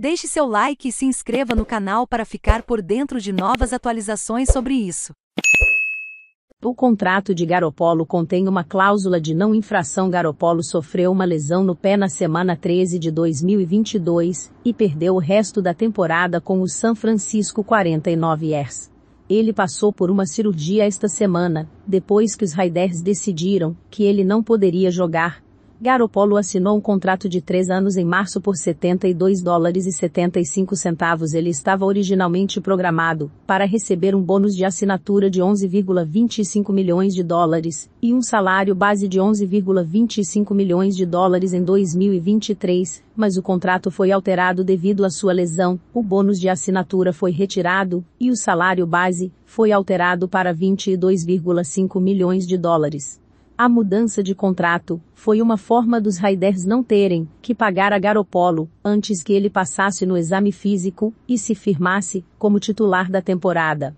Deixe seu like e se inscreva no canal para ficar por dentro de novas atualizações sobre isso. O contrato de Garopolo contém uma cláusula de não infração. Garopolo sofreu uma lesão no pé na semana 13 de 2022 e perdeu o resto da temporada com o San Francisco 49ers. Ele passou por uma cirurgia esta semana, depois que os Raiders decidiram que ele não poderia jogar, Garopolo assinou um contrato de três anos em março por 72 dólares e 75 centavos. Ele estava originalmente programado para receber um bônus de assinatura de 11,25 milhões de dólares e um salário base de 11,25 milhões de dólares em 2023, mas o contrato foi alterado devido à sua lesão. O bônus de assinatura foi retirado e o salário base foi alterado para 22,5 milhões de dólares. A mudança de contrato foi uma forma dos Raiders não terem que pagar a Garopolo antes que ele passasse no exame físico e se firmasse como titular da temporada.